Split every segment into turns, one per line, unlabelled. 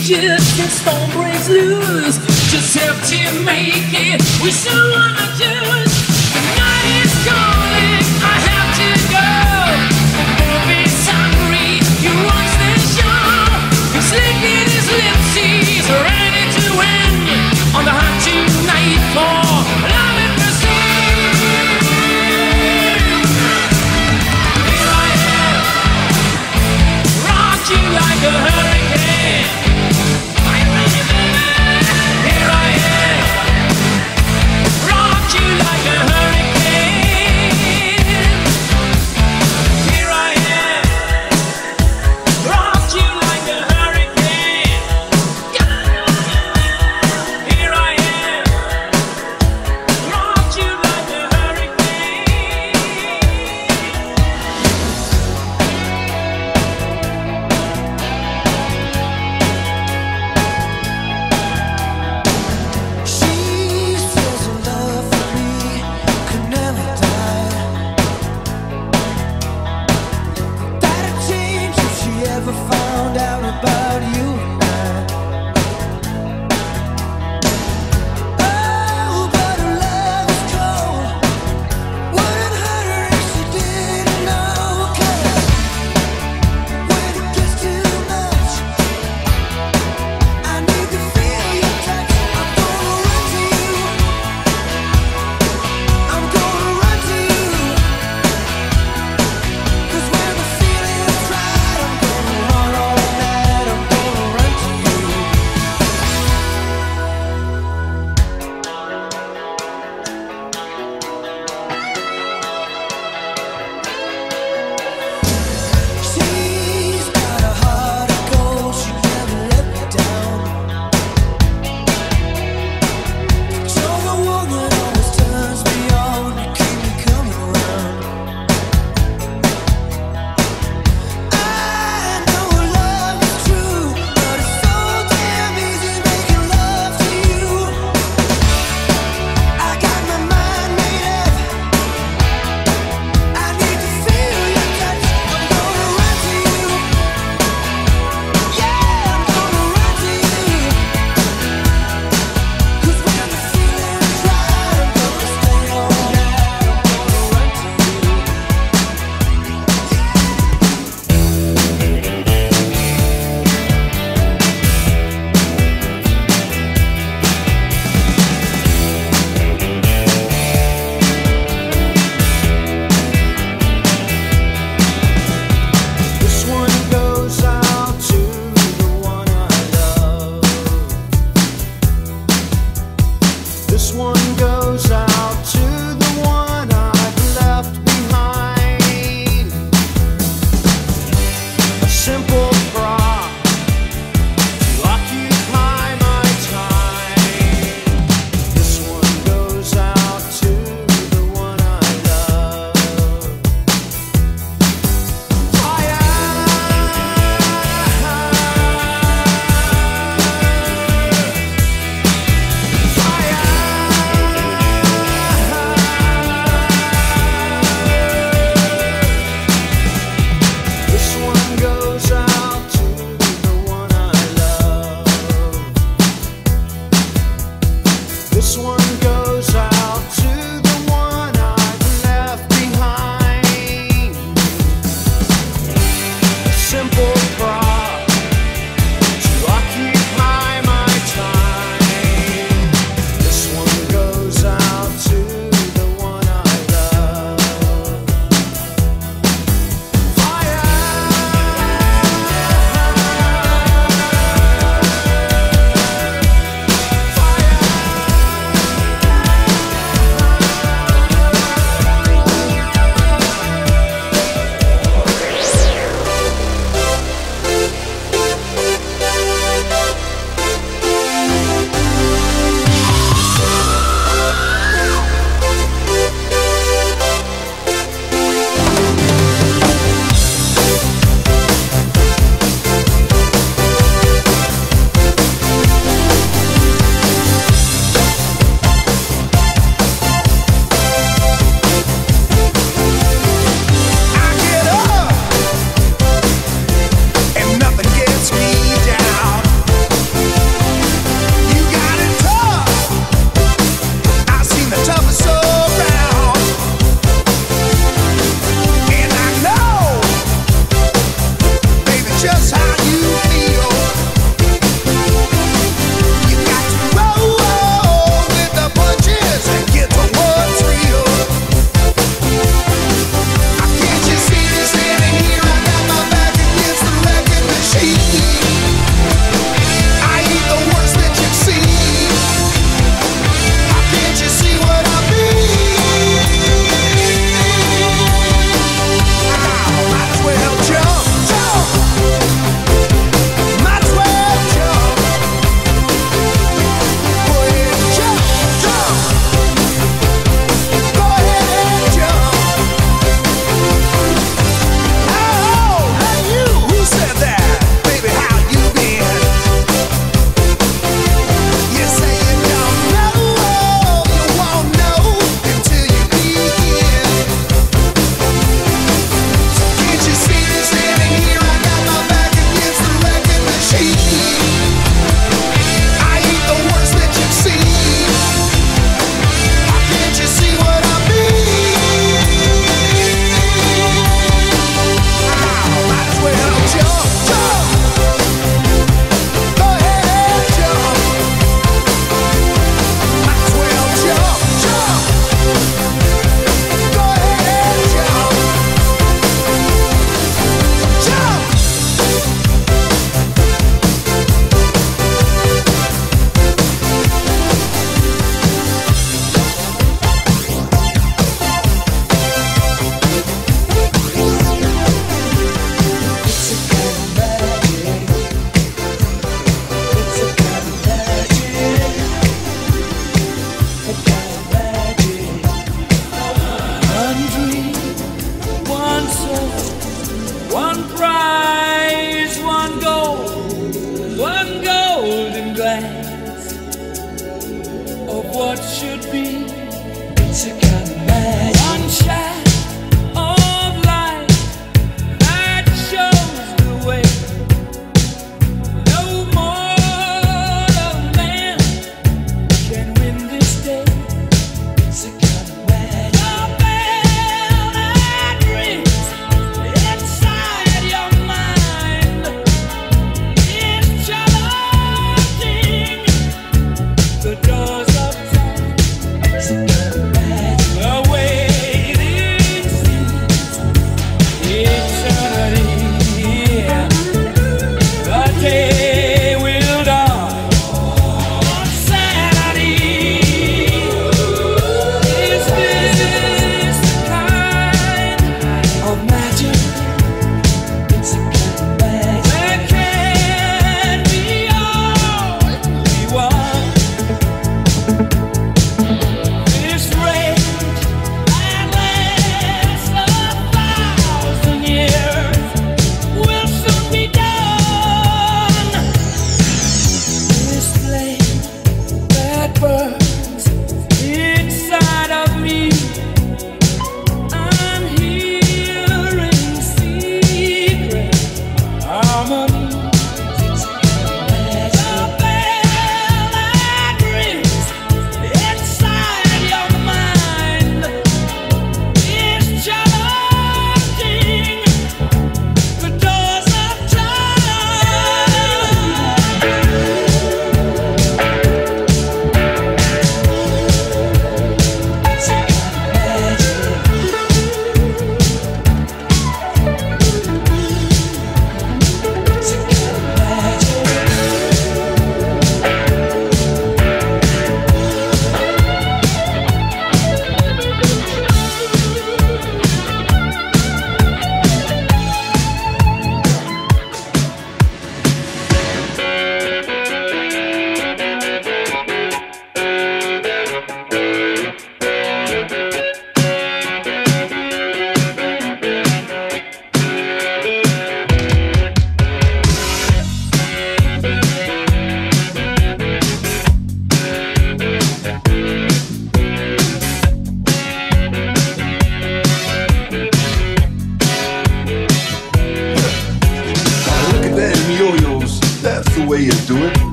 Just get storm breaks loose. Just have to make it. We still wanna
do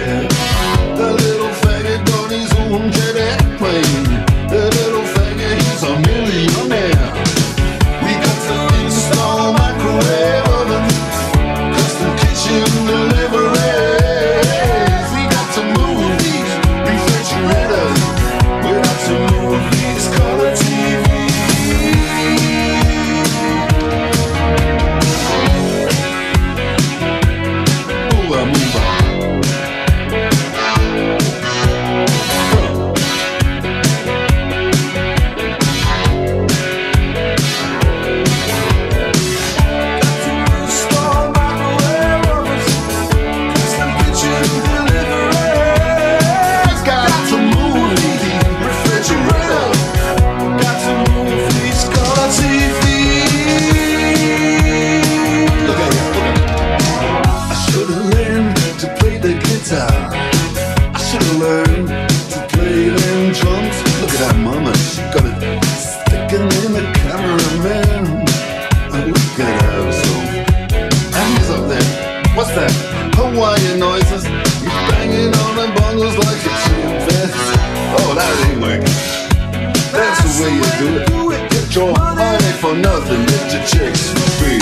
Yeah. in bundles like a chin fest. Oh, that ain't working. That's the way you do it. Get your money for nothing, get your chicks for free.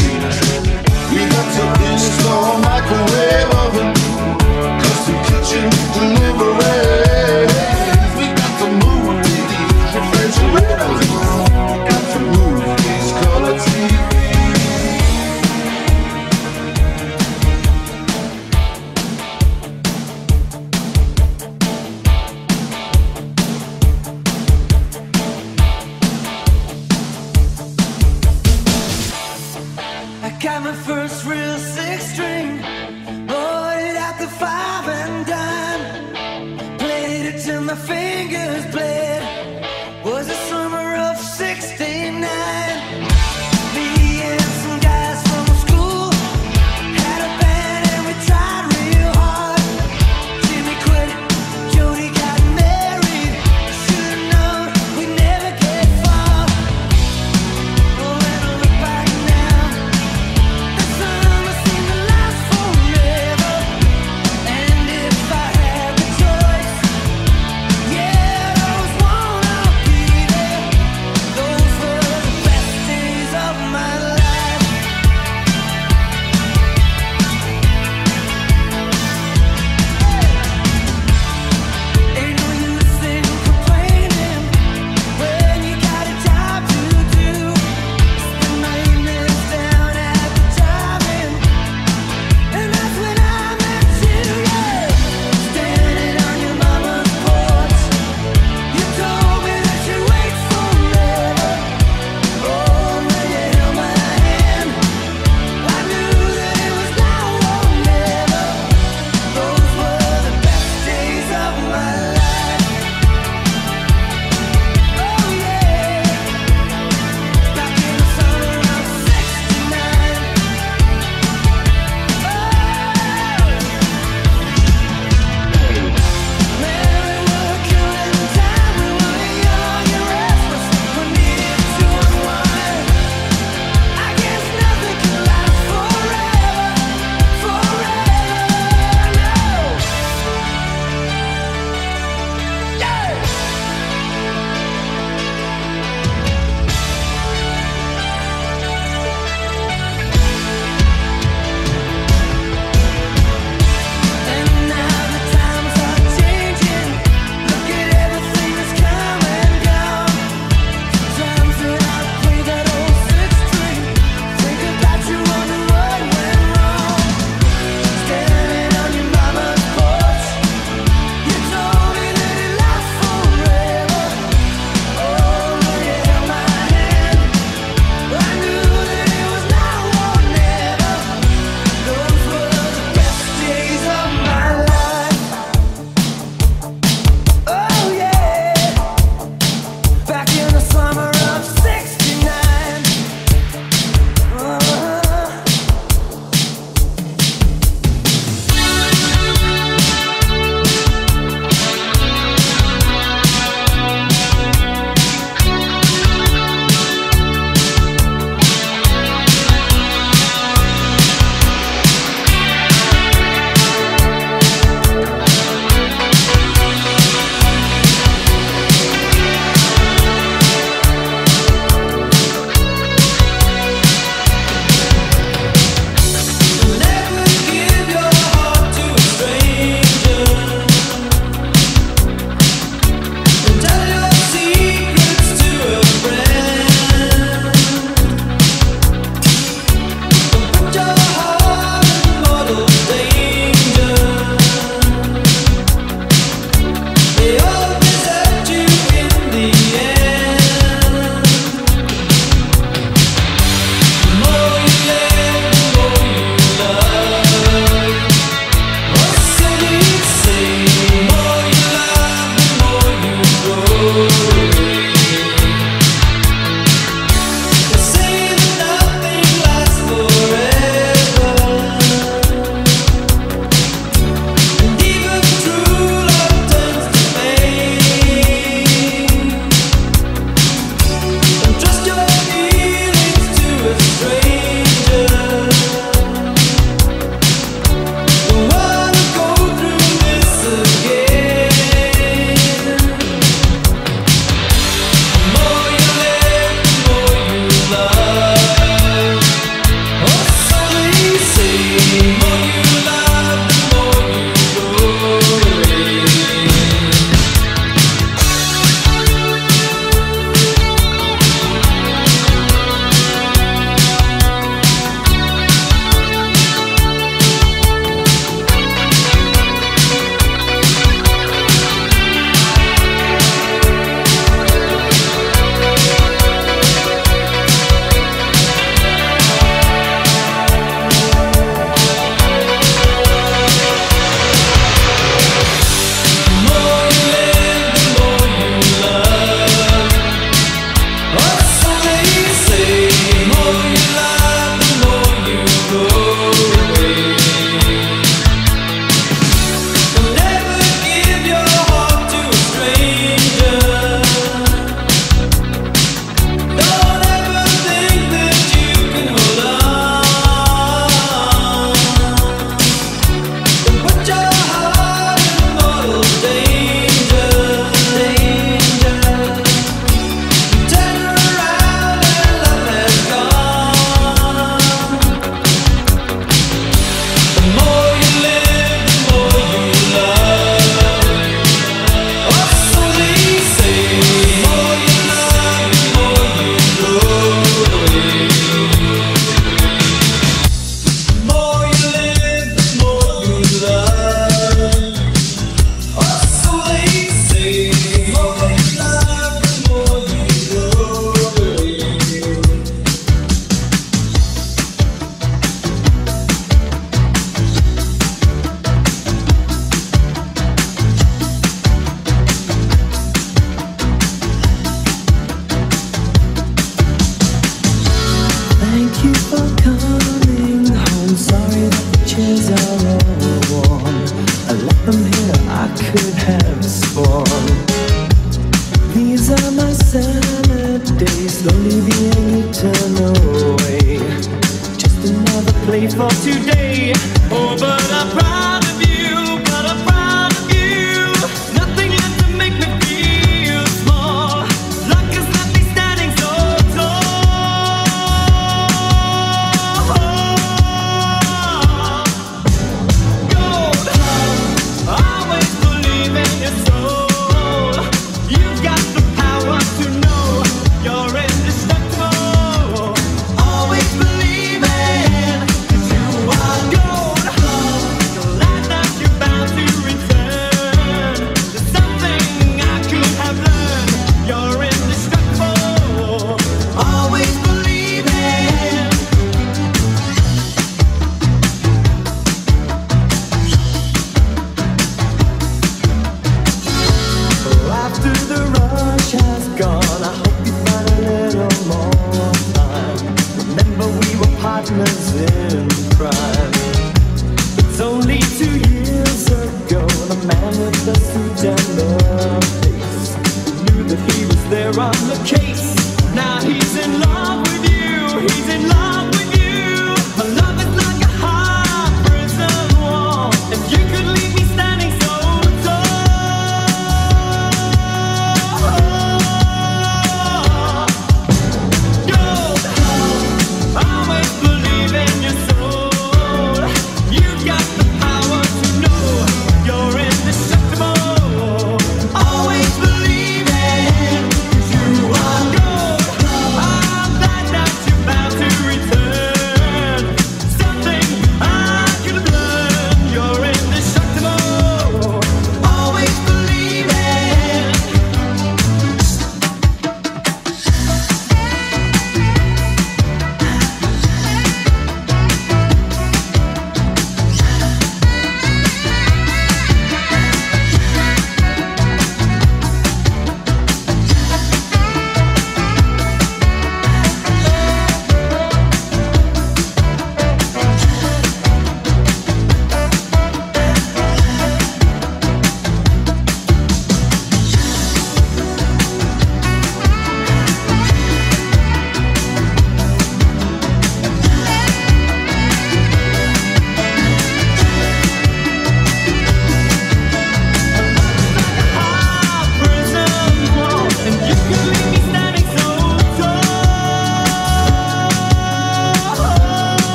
Play for today. Oh, but I'm proud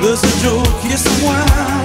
There's a joke, yes, a
whine.